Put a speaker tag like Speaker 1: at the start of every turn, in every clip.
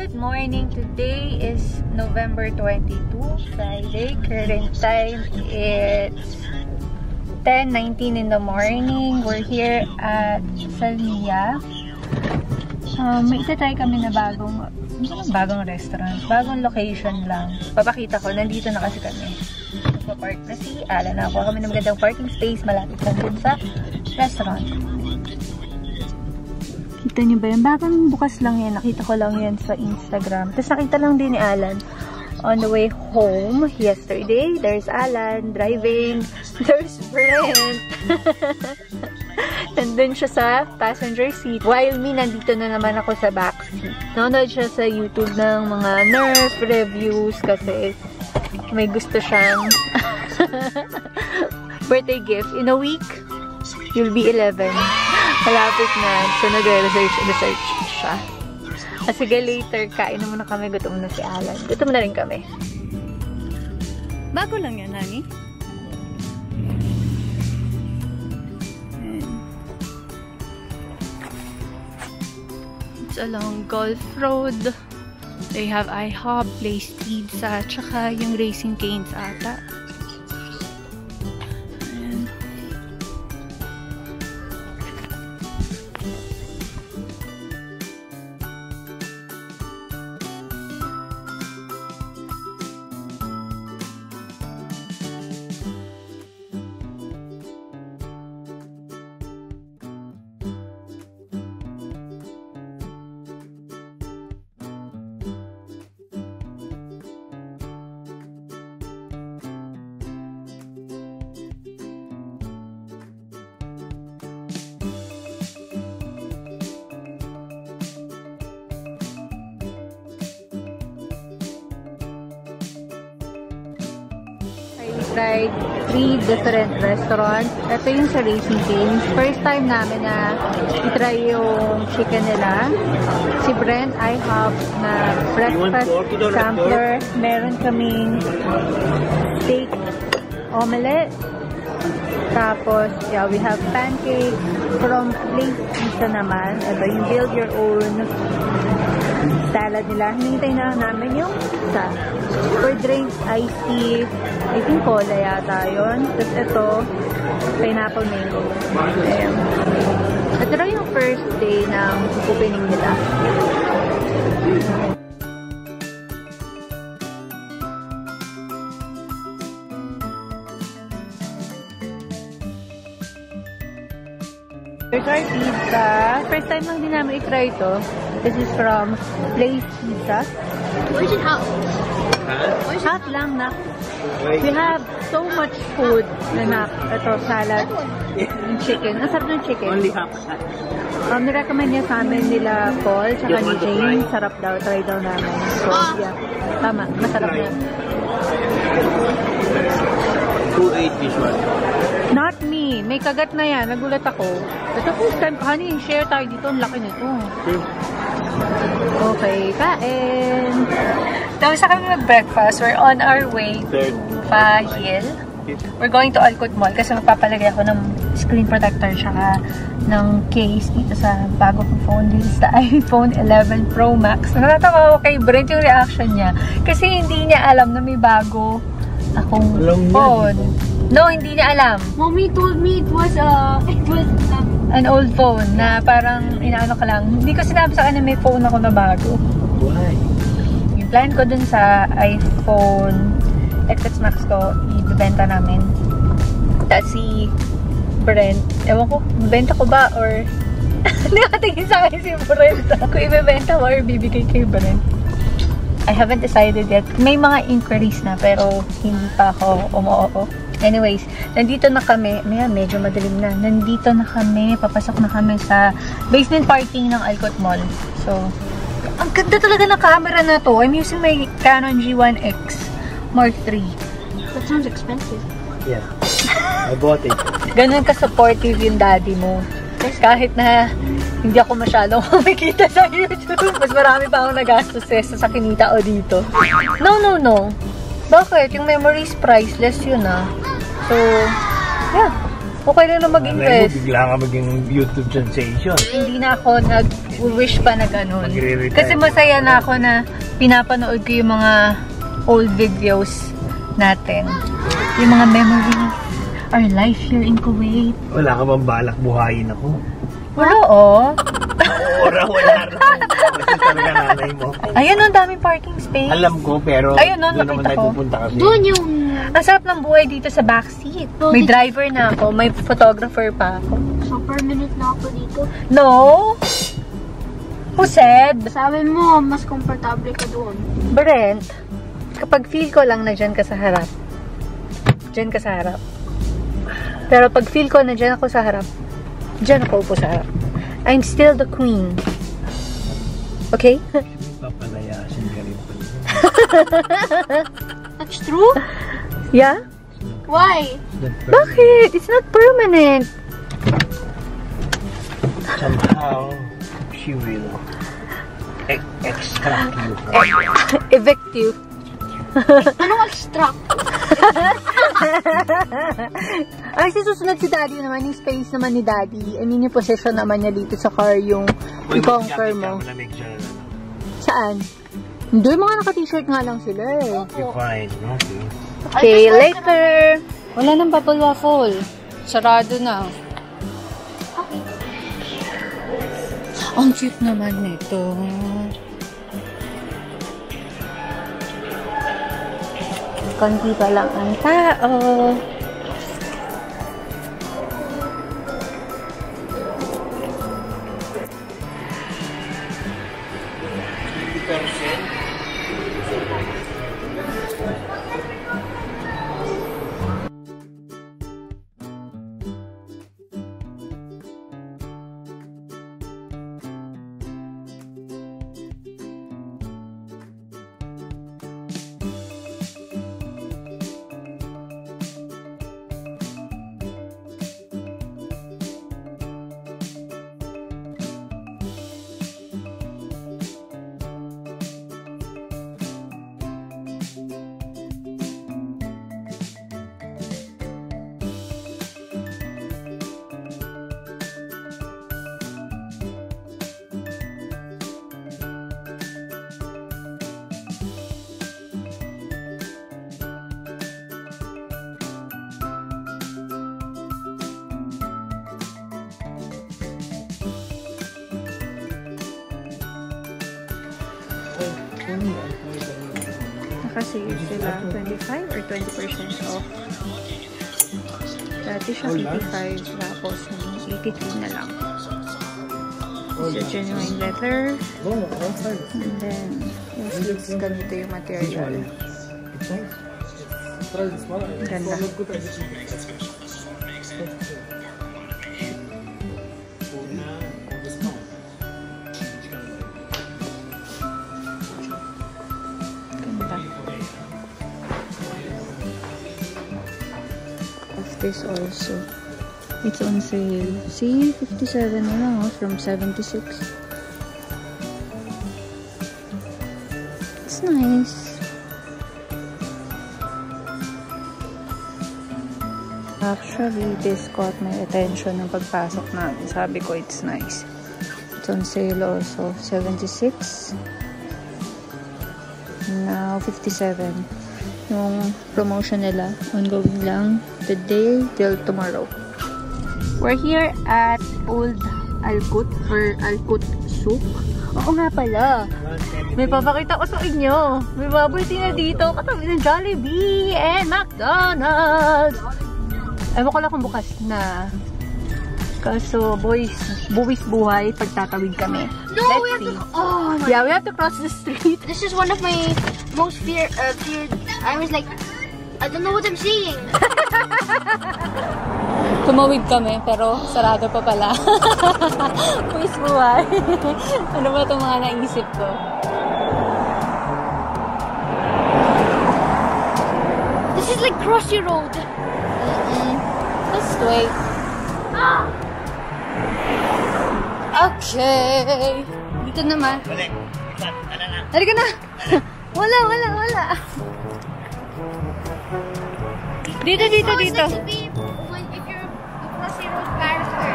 Speaker 1: Good morning. Today is November 22, Friday. Current time it's 10.19 in the morning. We're here at Salmia. Um, may itatry kami na bagong, naman bagong restaurant, bagong location lang. Papakita ko, nandito na kasi kami. Nagpa-park na si Alan. Nakuha kami ng magandang parking space malapit lang dun sa restaurant. Kita niyo ba yan? Bagong bukas lang yan. Nakita ko lang yan sa Instagram. Tapos nakita lang din ni Alan on the way home yesterday. There's Alan driving. There's Brent. Nandun siya sa passenger seat. While me, nandito na naman ako sa back seat. Nanonood siya sa YouTube ng mga Nerf reviews kasi may gusto siyang birthday gift. In a week, you'll be 11. Malapit na. So, nag-research research siya. Ah, sige, later, kain na muna kami. Gutom na si Alan. Gutom na rin kami. Bago lang yan, honey. It's along Gulf Road. They have IHOP, Place Pizza, tsaka yung Racing Canes ata. Tried three different restaurants. Ito yung sa Racing Canes. First time namin na itry yung chicken nila. Si Brent, I have na breakfast sampler. Meron kaming steak omelette. Tapos, yeah, we have pancakes from Place Pizza naman. Ito yung build your own salad nila. Hinintay na namin yung isa. For drinks, iced tea. I think cola yata yun. Tapos ito, pineapple mango. Ayan. Ito lang yung first day ng opening nila. Our pizza. First time lang din namin i-try ito. This is from Place Pizza.
Speaker 2: Where's it hot?
Speaker 1: Hot lang, nak. We have so much food na nak. Ito, salad, yung chicken. Ang sarap ng chicken.
Speaker 2: Only half hot.
Speaker 1: Um, nirecommend niya sa amin nila Paul, tsaka ni Jane. Sarap daw, try daw namin. So,
Speaker 2: Ah.
Speaker 1: yeah. Tama, masarap na.
Speaker 2: Who ate
Speaker 1: May kagat na yan. Nagulat ako. Ito first time. Honey, share tayo dito. Ang laki nito. Okay, kain. Tapos sa kami mag-breakfast. We're on our way
Speaker 2: Third.
Speaker 1: Pahil. We're going to Alcott Mall kasi magpapalagay ako ng screen protector tsaka ng case dito sa bago kong phone. This is the iPhone 11 Pro Max. Natatawa ako kay Brent yung reaction niya. Kasi hindi niya alam na may bago akong phone. No, hindi niya alam.
Speaker 3: Mommy told me it was uh it was um,
Speaker 1: An old phone na parang inaano ka lang. Hindi ko sinabi sa kanya may phone ako na bago.
Speaker 2: Why?
Speaker 1: Yung plan ko dun sa iPhone XS Max ko, ibibenta namin. Tapos si Brent, ewan ko, ibibenta ko ba or hindi nakatingin sa akin si Brent. Kung ibibenta ko or bibigay kay Brent. I haven't decided yet. May mga inquiries na pero hindi pa ako umoo. Anyways, nandito na kami. Ayan, medyo madilim na. Nandito na kami. Papasok na kami sa basement parking ng Alcott Mall. So, ang ganda talaga ng camera na to. I'm using my Canon G1X Mark III.
Speaker 3: that sounds expensive.
Speaker 2: Yeah. I bought it.
Speaker 1: Ganun ka-supportive yung daddy mo. Kahit na hindi ako masyadong kumikita sa YouTube. Mas marami pa akong nagastos eh sa kinita ko dito. No, no, no. Bakit? Yung memory is priceless yun ah. So, yeah. Okay lang na
Speaker 2: mo,
Speaker 1: mag-invest.
Speaker 2: bigla ka maging YouTube sensation.
Speaker 1: Hindi na ako nag wish pa na ganun. Kasi
Speaker 2: ka.
Speaker 1: masaya na ako na pinapanood ko yung mga old videos natin. Yung mga memories. Our life here in Kuwait.
Speaker 2: Wala ka bang balak buhayin ako?
Speaker 1: Wala oh.
Speaker 2: Ora, wala Kasi talaga nanay mo.
Speaker 1: Ayun, ang daming parking space.
Speaker 2: Alam ko, pero
Speaker 1: Ayun, no,
Speaker 2: doon naman
Speaker 1: nakita
Speaker 2: tayo
Speaker 1: ko.
Speaker 2: pupunta kasi.
Speaker 3: Doon yung...
Speaker 1: Ang sarap ng buhay dito sa backseat.
Speaker 3: Oh,
Speaker 1: May driver na ako, may photographer pa ako.
Speaker 3: So, permanent na ako dito.
Speaker 1: No? Who said?
Speaker 3: Sabi mo, mas komportable ka doon.
Speaker 1: Brent, kapag feel ko lang na dyan ka sa harap, dyan ka sa harap. Pero pag feel ko na dyan ako sa harap, dyan ako upo sa harap. I'm still the queen. Okay?
Speaker 2: Papalayasin ka rin pala.
Speaker 3: That's true?
Speaker 1: yeah?
Speaker 3: Why?
Speaker 1: Bakit? It's not permanent.
Speaker 2: Somehow, she will e- extract you.
Speaker 1: Evict you.
Speaker 3: Anong extract?
Speaker 1: Ay, si susunod si daddy naman, yung space naman ni daddy. I mean, yung position naman niya dito sa car, yung i-conquer mo. Saan? Hindi, mga naka-t-shirt nga lang sila eh.
Speaker 2: Okay, fine. Okay.
Speaker 1: Okay, later. Wala nang bubble waffle. Sarado na. Ang cute naman nito. Konti pa lang ang tao. Nakasave sila 25 or 20% off. Dati siya 55 tapos 83 na lang. So, genuine leather. And then, yung sleeves, ganito yung material. Ganda. This also. It's on sale. See, 57 na lang oh, from 76. It's nice. Actually, this caught my attention ng pagpasok namin. Sabi ko, it's nice. It's on sale also. 76. Now, 57. Yung promotion nila, ongoing lang today till tomorrow. We're here at Old Alkut or Alkut Souk. Oo nga pala. May papakita ko sa inyo. May tea na dito katabi ng Jollibee and McDonald's. Ewan ko lang kung bukas na. Kaso, boys, buwis buhay pagtatawid kami.
Speaker 3: No,
Speaker 1: Let's
Speaker 3: we have
Speaker 1: see.
Speaker 3: to... Oh, my...
Speaker 1: Yeah, we have to cross the street.
Speaker 3: This is one of my most fear, uh, feared... I was like... I don't know what I'm seeing.
Speaker 1: Tumawid kami, pero sarado pa pala. Buwis buhay. ano ba itong mga naisip ko?
Speaker 3: This is like Crossy Road.
Speaker 1: Mm-mm. Let's wait. Ah! Okay. Dito naman. Halika na. wala, wala, wala.
Speaker 3: Road Paris or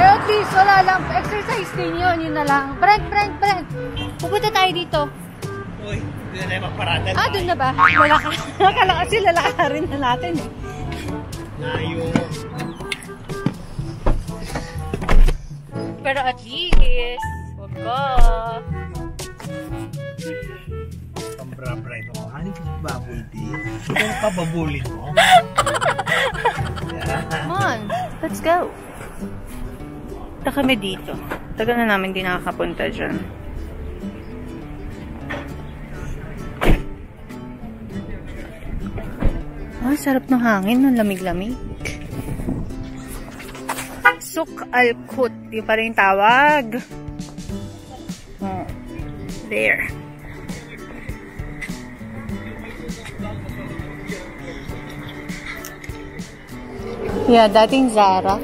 Speaker 1: Pero at please, wala lang. Exercise din yun, yun na lang. Brent, Brent, Brent. Pupunta tayo dito.
Speaker 2: Uy, hindi na tayo magparada.
Speaker 1: Ah, doon na ba? Wala ka. Akala kasi lalakarin na natin eh.
Speaker 2: Layo.
Speaker 1: Pero at least, wag ka.
Speaker 2: Pambra-bray mo. Hani ka bubble tea? Ikaw pa babulin mo?
Speaker 1: Come on, let's go. Punta kami dito. Tagal na namin di nakakapunta dyan. Ah, sarap ng hangin, ng lamig-lamig. Suk al-Kut. Yung pa rin tawag. Oh, there. Yeah, dating Zara.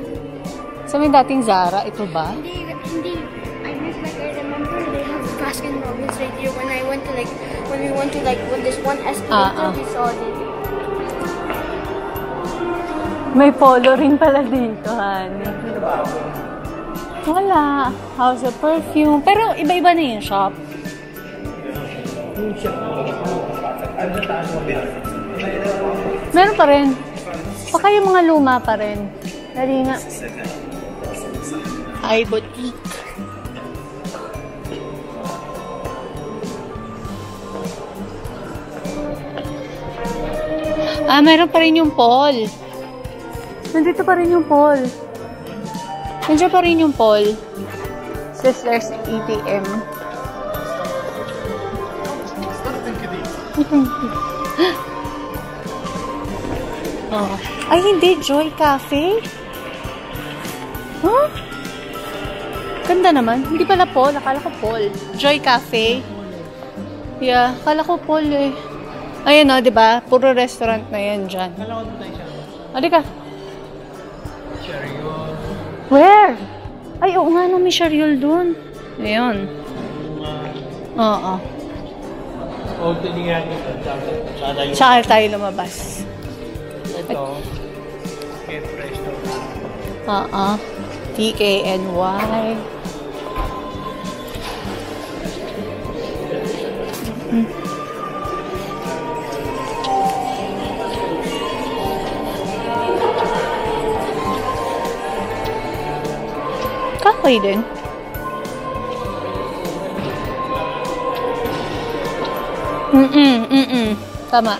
Speaker 1: Sa may dating Zara, ito ba?
Speaker 3: Hindi, hindi. I mean, like, I remember they have Baskin Robbins right here when I went to, like, when we went to, like, when this one escalator,
Speaker 1: Ah, ah.
Speaker 3: we saw it.
Speaker 1: May polo rin pala dito, honey. Wala. House of Perfume. Pero iba-iba na yung shop. Meron pa rin. Baka yung mga luma pa rin. Dali nga. Ay, boutique. Ah, meron pa rin yung Paul. Nandito pa rin yung Paul. Nandiyan pa rin yung Paul. Sisters ATM. oh. Ay, hindi. Joy Cafe? Huh? Ganda naman. Hindi pala Paul. Akala ko Paul. Joy Cafe. Yeah, akala ko Paul eh. Ayan o, di ba? Puro restaurant na yan dyan. Halika. Where? Ay, oo nga na, may Shariol dun. Ayun. Oo.
Speaker 2: O, tinigyan ito. Sada yung
Speaker 1: Tsaka tayo lumabas.
Speaker 2: ito.
Speaker 1: Oo. TKNY. Mm. Kakoy din. Mm-mm, mm-mm. Tama.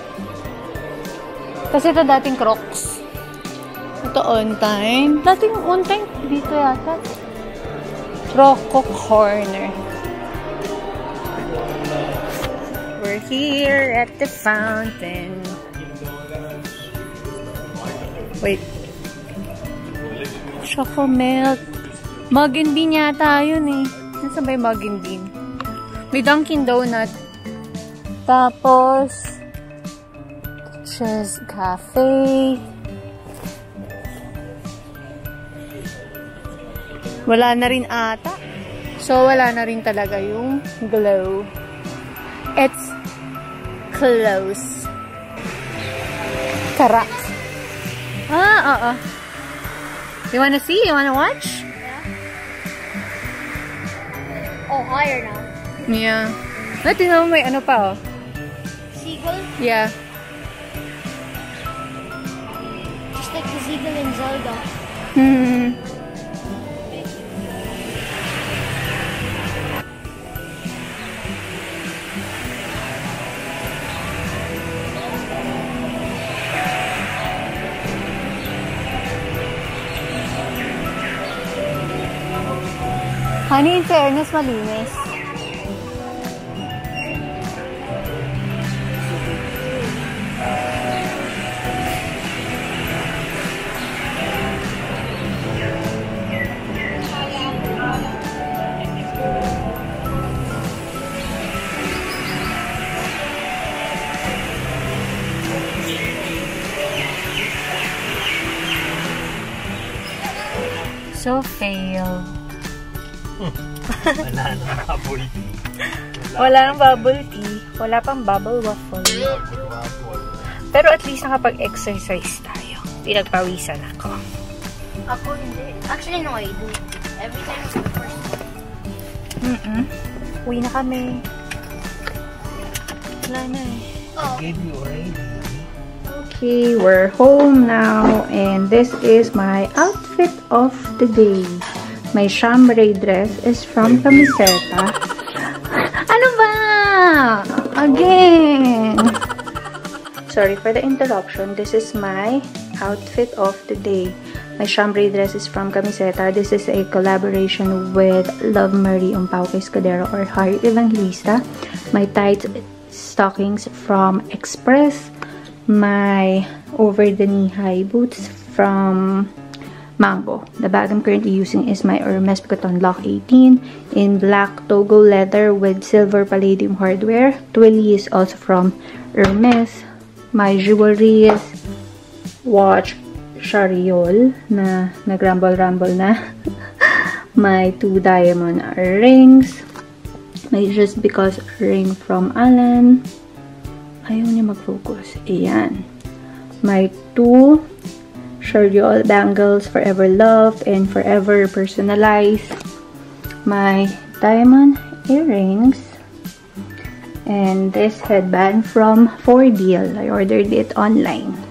Speaker 1: Kasi ito dating Crocs. Ito on time. Dating on time dito yata. Rocco Corner. We're here at the fountain. Wait. Choco milk. Mug and bean yata yun eh. Nasaan ba yung mug and bean? May Dunkin' Donut. Tapos, Chess Cafe. Wala na rin ata. So, wala na rin talaga yung glow. It's close. Karak. Ah, oo. You wanna see? You wanna watch?
Speaker 3: Oh, higher now.
Speaker 1: Yeah. Ah, tingnan mo may ano pa, oh.
Speaker 3: Seagull?
Speaker 1: Yeah.
Speaker 3: Just like the seagull in Zelda.
Speaker 1: Hmm. Honey, in fairness, malinis. So fail.
Speaker 2: Wala na bubble tea.
Speaker 1: Wala nang bubble tea. Wala pang bubble waffle.
Speaker 2: Bubble.
Speaker 1: Pero at least nakapag-exercise tayo. Pinagpawisan ako.
Speaker 3: Ako hindi. Actually, no, I do. Every time it's the first one.
Speaker 1: Mm-mm. Uwi na kami. Wala na eh.
Speaker 3: Oh,
Speaker 2: Gave you already.
Speaker 1: Okay, we're home now and this is my outfit of the day. My chambray dress is from Camiseta. Ano ba? Again! Sorry for the interruption. This is my outfit of the day. My chambray dress is from Camiseta. This is a collaboration with Love Marie Umpao Escudero or Heart Evangelista. My tight stockings from Express my over the knee high boots from Mango. The bag I'm currently using is my Hermes Picoton Lock 18 in black Togo leather with silver palladium hardware. Twilly is also from Hermes. My jewelry is watch Shariol na nag-rumble-rumble na. my two diamond rings. My just because ring from Alan. Ayaw niya mag-focus. Ayan. My two Shariol bangles, forever Love and forever personalized. My diamond earrings. And this headband from 4Deal. I ordered it online.